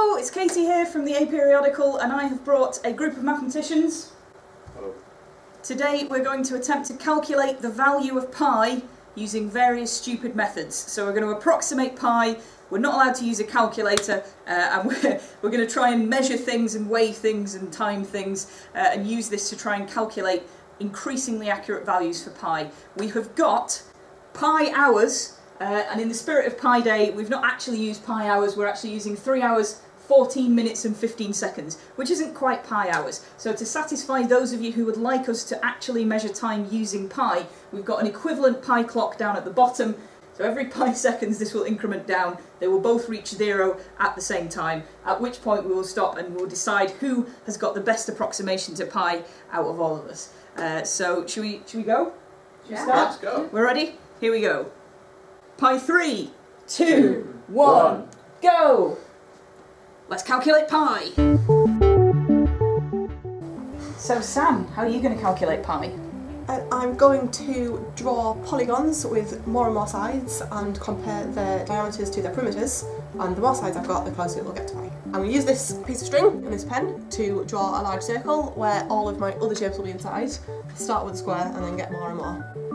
Hello, it's Katie here from the Aperiodical and I have brought a group of mathematicians. Hello. Today we're going to attempt to calculate the value of pi using various stupid methods. So we're going to approximate pi, we're not allowed to use a calculator uh, and we're, we're going to try and measure things and weigh things and time things uh, and use this to try and calculate increasingly accurate values for pi. We have got pi hours uh, and in the spirit of Pi Day, we've not actually used pi hours, we're actually using 3 hours, 14 minutes and 15 seconds, which isn't quite pi hours. So to satisfy those of you who would like us to actually measure time using pi, we've got an equivalent pi clock down at the bottom. So every pi seconds this will increment down, they will both reach zero at the same time, at which point we will stop and we'll decide who has got the best approximation to pi out of all of us. Uh, so should we, should we go? Should we Yeah. start? Let's go. We're ready? Here we go. Pi three, two, Two, one, one. go! Let's calculate pi. So Sam, how are you going to calculate pi? Uh, I'm going to draw polygons with more and more sides and compare their diameters to their perimeters. And the more sides I've got, the closer it will get to pi. I'm going to use this piece of string and this pen to draw a large circle where all of my other shapes will be inside. Start with a square and then get more and more.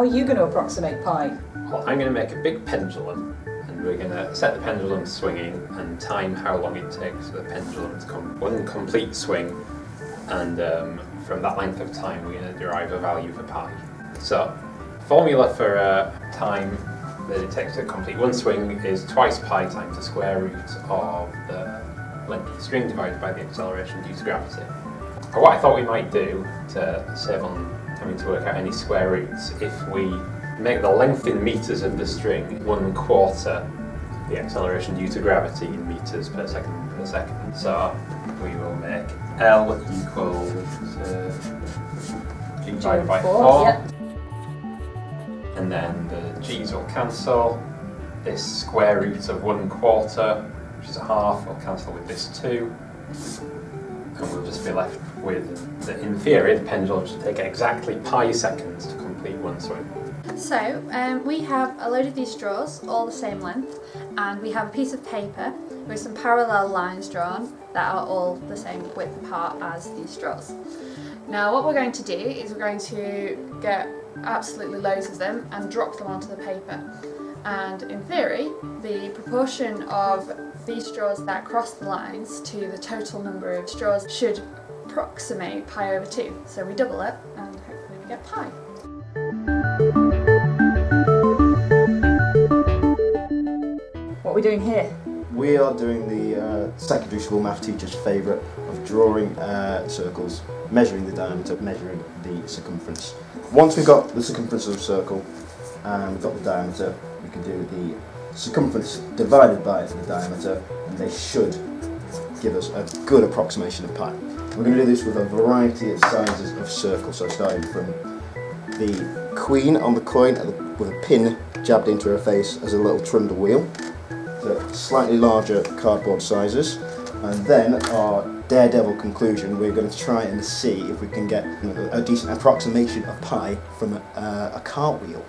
How are you going to approximate pi? Well, I'm going to make a big pendulum and we're going to set the pendulum swinging and time how long it takes for the pendulum to come one complete swing and um, from that length of time we're going to derive a value for pi. So formula for uh, time that it takes to complete one swing is twice pi times the square root of the length of the string divided by the acceleration due to gravity. Or what I thought we might do to save on having to work out any square roots, if we make the length in meters of the string one quarter the acceleration due to gravity in meters per second per second. So we will make L equal to G divided by 4. Yep. And then the g's will cancel. This square root of one quarter, which is a half, will cancel with this two. And we'll just be left with, the, in theory, the pendulum should take exactly pi seconds to complete one swing. So um, we have a load of these straws, all the same length, and we have a piece of paper with some parallel lines drawn that are all the same width apart as these straws. Now what we're going to do is we're going to get absolutely loads of them and drop them onto the paper. And in theory, the proportion of these straws that cross the lines to the total number of straws should approximate pi over 2. So we double it and hopefully we get pi. What are we doing here? We are doing the uh, secondary school math teacher's favourite of drawing uh, circles, measuring the diameter, measuring the circumference. Once we've got the circumference of a circle and we've got the diameter, we can do the circumference divided by the diameter and they should give us a good approximation of pi. We're going to do this with a variety of sizes of circles, so starting from the queen on the coin with a pin jabbed into her face as a little trundle wheel the slightly larger cardboard sizes and then our daredevil conclusion we're going to try and see if we can get a decent approximation of pi from a, uh, a cartwheel.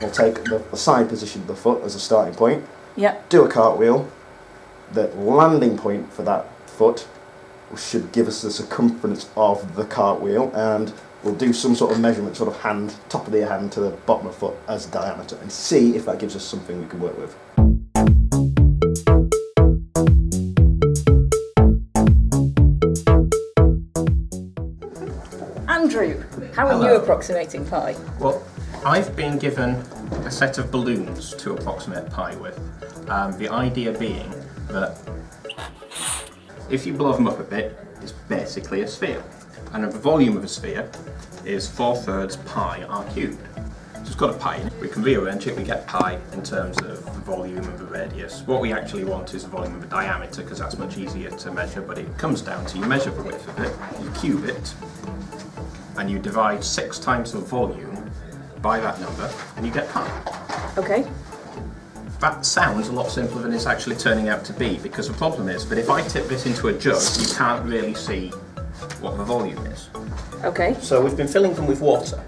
We'll take the, the side position of the foot as a starting point, Yep. do a cartwheel, the landing point for that foot should give us the circumference of the cartwheel and we'll do some sort of measurement, sort of hand, top of the hand to the bottom of the foot as diameter and see if that gives us something we can work with. Andrew, how are you approximating pi? Well, I've been given a set of balloons to approximate pi with. Um, the idea being that if you blow them up a bit, it's basically a sphere. And the volume of a sphere is 4 thirds pi r cubed. So it's got a pi in it. We can rearrange it, we get pi in terms of the volume and the radius. What we actually want is the volume of the diameter because that's much easier to measure, but it comes down to you measure the width of it, you cube it, and you divide six times the volume by that number, and you get pi. Okay. That sounds a lot simpler than it's actually turning out to be, because the problem is that if I tip this into a jug, you can't really see what the volume is. Okay. So we've been filling them with water.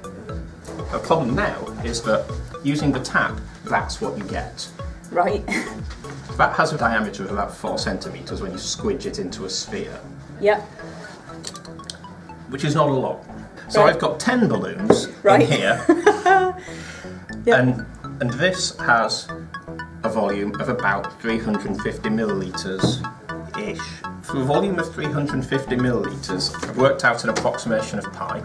The problem now is that using the tap, that's what you get. Right. That has a diameter of about four centimetres when you squidge it into a sphere, yep. which is not a lot. So Right. I've got 10 balloons Right. in here, Yep. and, and this has a volume of about 350 millilitres ish. For a volume of 350 millilitres, I've worked out an approximation of pi.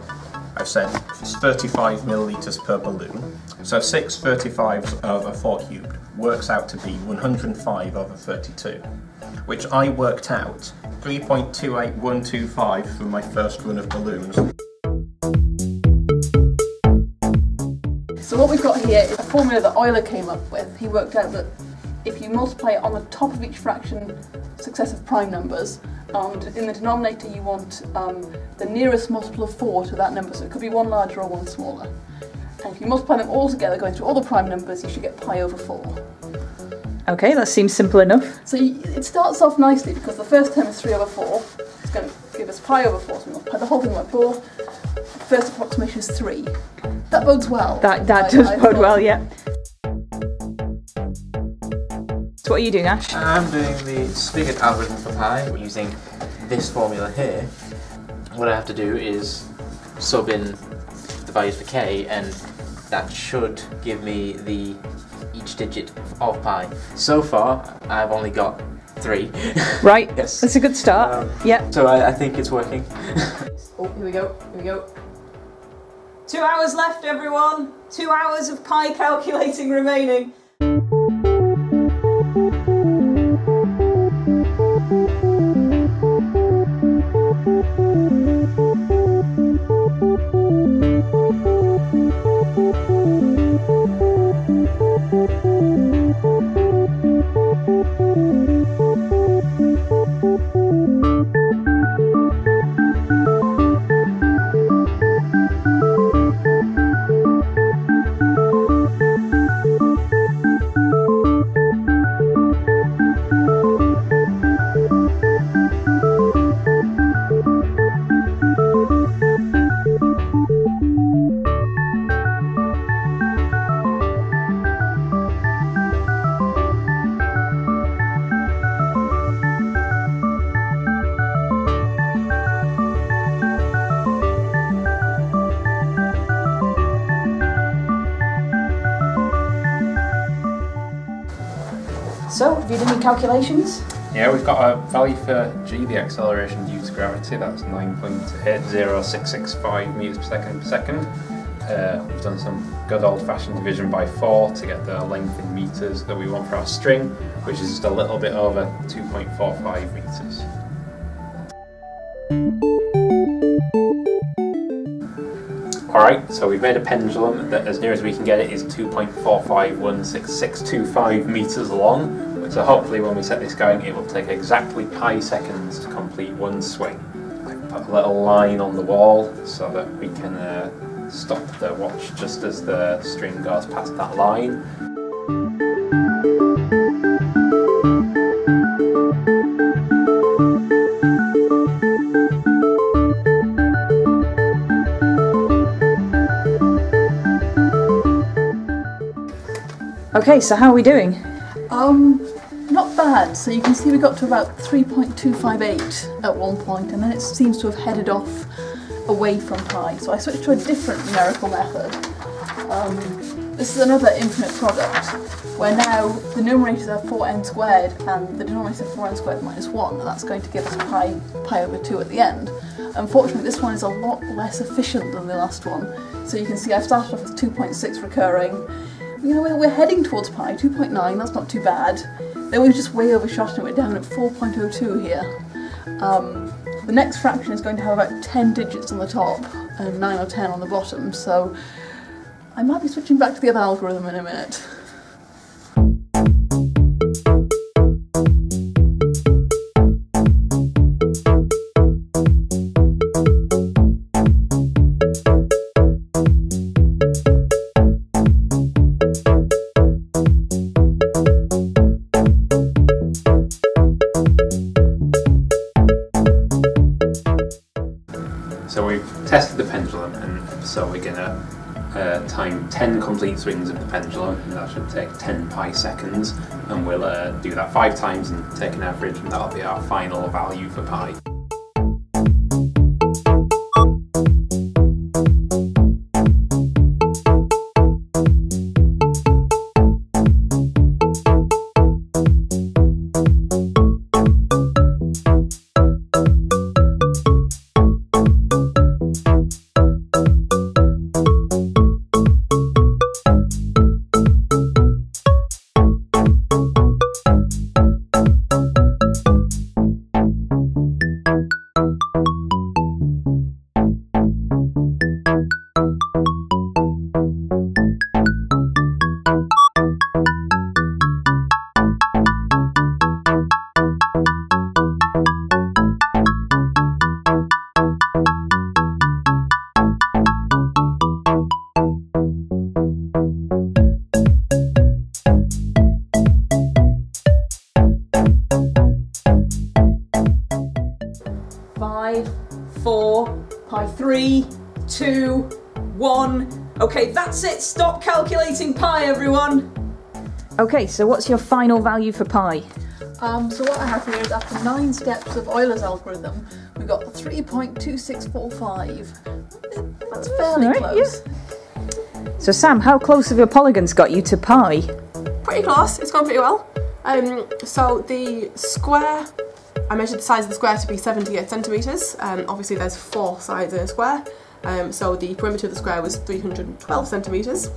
I've said it's 35 millilitres per balloon. So 6 35s over 4 cubed works out to be 105 over 32, which I worked out 3.28125 for my first run of balloons. So what we've got here is a formula that Euler came up with. He worked out that if you multiply it on the top of each fraction successive prime numbers, and in the denominator you want um, the nearest multiple of 4 to that number, so it could be one larger or one smaller. And if you multiply them all together, going through all the prime numbers, you should get pi over 4. Okay, that seems simple enough. So you, it starts off nicely because the first term is 3 over 4. It's going to give us pi over 4, so we multiply the whole thing by 4. First approximation is 3. That bodes well. That that I- does I bode thought. well, yeah. So what are you doing, Ash? I'm doing the spigot algorithm for pi using this formula here. What I have to do is sub in the values for k and that should give me the each digit of pi. So far I've only got three. Right. Yes. That's a good start. Um, yeah. So I, I think it's working. Oh, here we go, here we go. Two hours left, everyone. Two hours of pi calculating remaining. Your calculations? Yeah, we've got a value for g, the acceleration due to gravity, that's 9.80665 metres per second per second. Uh, we've done some good old fashioned division by 4 to get the length in metres that we want for our string, which is just a little bit over 2.45 metres. Alright, so we've made a pendulum that as near as we can get it is 2.4516625 metres long. So hopefully when we set this going it will take exactly pi seconds to complete one swing. I've put a little line on the wall so that we can uh, stop the watch just as the string goes past that line. Okay, so how are we doing? Um, bad. So you can see we got to about 3.258 at one point, and then it seems to have headed off away from pi. So I switched to a different numerical method. Um, this is another infinite product, where now the numerators are 4n squared and the denominator 4n squared minus 1, and that's going to give us pi, pi over 2 at the end. Unfortunately, this one is a lot less efficient than the last one. So you can see I've started off with 2.6 recurring, you know, we're heading towards pi, 2.9, that's not too bad. Then we've just way overshot and we're down at 4.02 here. Um, the next fraction is going to have about 10 digits on the top and 9 or 10 on the bottom, so I might be switching back to the other algorithm in a minute. Uh, time 10 complete swings of the pendulum, and that should take 10 pi seconds, and we'll uh, do that five times and take an average, and that'll be our final value for pi. Four, pi three, two, one. Okay, that's it. Stop calculating pi, everyone. Okay, so what's your final value for pi? Um, so what I have here is after nine steps of Euler's algorithm, we got 3.2645. That's fairly Alright, close. So Sam, how close have your polygons got you to pi? Pretty close, it's gone pretty well. Um, so the square, I measured the size of the square to be 78 centimetres. Um, obviously there's four sides in a square, um, so the perimeter of the square was 312 centimetres.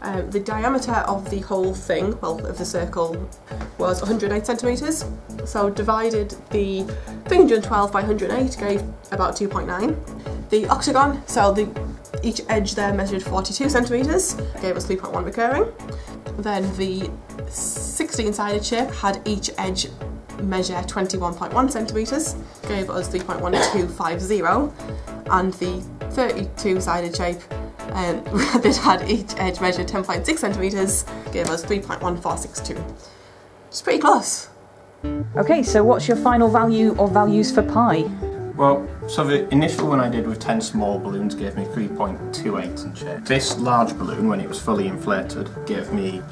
Um, the diameter of the whole thing, well, of the circle, was 108 centimetres. So divided the 312 by 108 gave about 2.9. The octagon, so the each edge there measured 42 centimetres, gave us 3.1 recurring. Then the 16 sided shape had each edge measure 21.1 centimetres, gave us 3.1250, and the 32 sided shape um, that had each edge measure 10.6 centimetres, gave us 3.1462. It's pretty close. Okay, so what's your final value or values for pi? Well, so the initial one I did with 10 small balloons gave me 3.28 and change. This large balloon, when it was fully inflated, gave me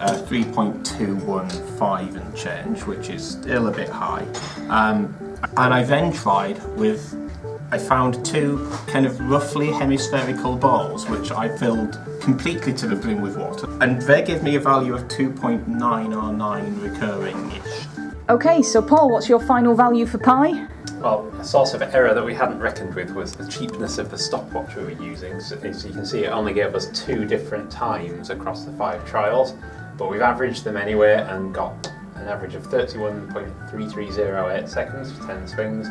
uh, 3.215 and change, which is still a bit high. Um, and I then tried with, I found two kind of roughly hemispherical balls, which I filled completely to the brim with water. And they gave me a value of 2.909 recurring-ish. Okay, so Paul, what's your final value for pi? Well, a source of error that we hadn't reckoned with was the cheapness of the stopwatch we were using. So as you can see, it only gave us two different times across the five trials, but we've averaged them anyway and got an average of 31.3308 seconds for 10 swings,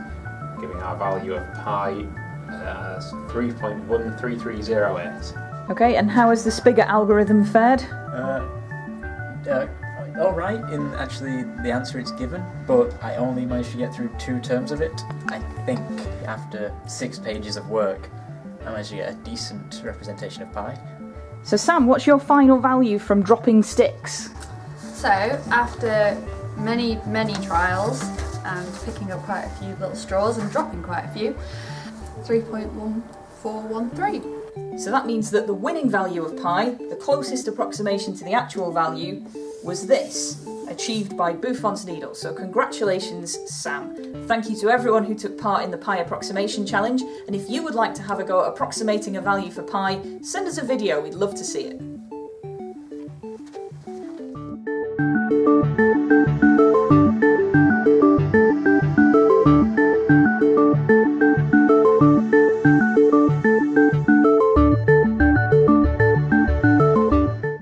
giving our value of pi as 3.13308. Okay, and how has the Spigot algorithm fared? Uh, uh, all right in actually the answer it's given, but I only managed to get through two terms of it. I think after six pages of work, I managed to get a decent representation of pi. So Sam, what's your final value from dropping sticks? So, after many, many trials and picking up quite a few little straws and dropping quite a few, 3.1413. So that means that the winning value of pi, the closest approximation to the actual value, was this, achieved by Buffon's needle. So congratulations, Sam. Thank you to everyone who took part in the pi approximation challenge, and if you would like to have a go at approximating a value for pi, send us a video, we'd love to see it.